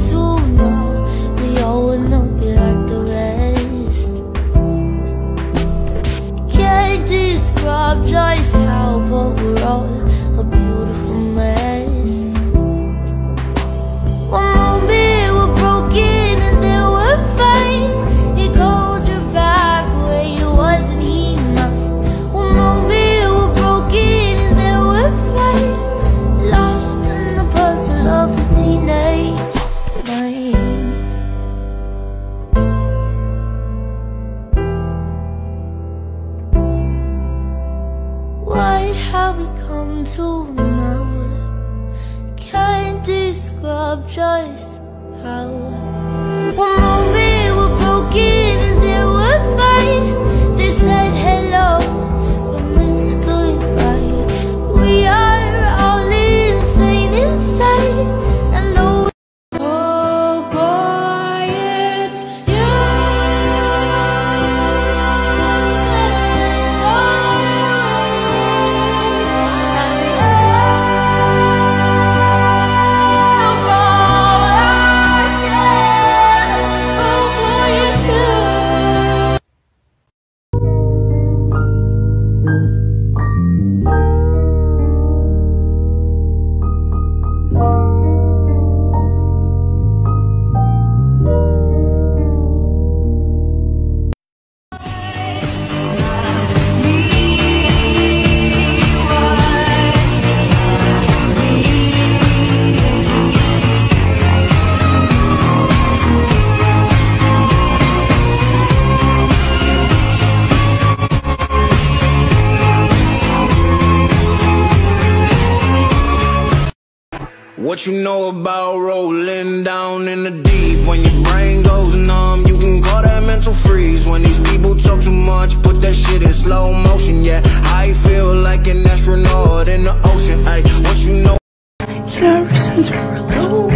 to how. What you know about rolling down in the deep? When your brain goes numb, you can call that mental freeze. When these people talk too much, put that shit in slow motion, yeah. I feel like an astronaut in the ocean, Hey, What you know Yeah, ever since we were little.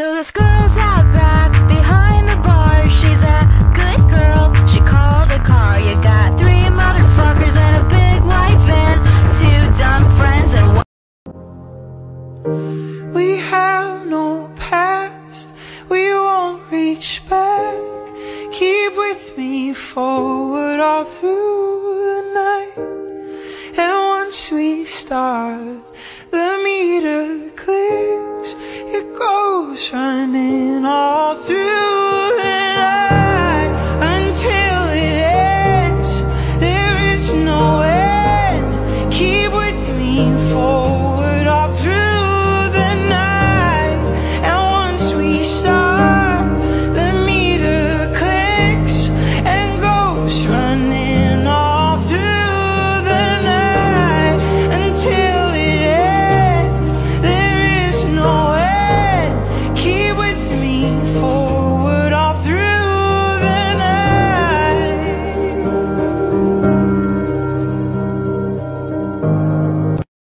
So this girl's out back behind the bar. She's a good girl. She called a car. You got three motherfuckers and a big white van, two dumb friends and one. We have no past. We won't reach back. Keep with me forward all through the night. And once we start, the meter clicks goes running all through